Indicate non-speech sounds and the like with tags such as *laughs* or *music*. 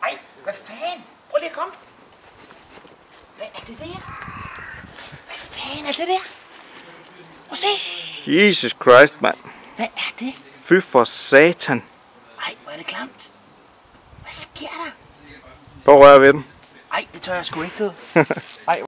Nej, hvad fanden? Prøv lige at komme. Hvad er det der? Hvad fanden er det der? Prøv se. Jesus Christ, mand. Hvad er det? Fy for satan. Nej, hvor er det klamt. Hvad sker der? Prøv at røre ved den. Nej, det tør jeg sgu ikke. Nej, *laughs*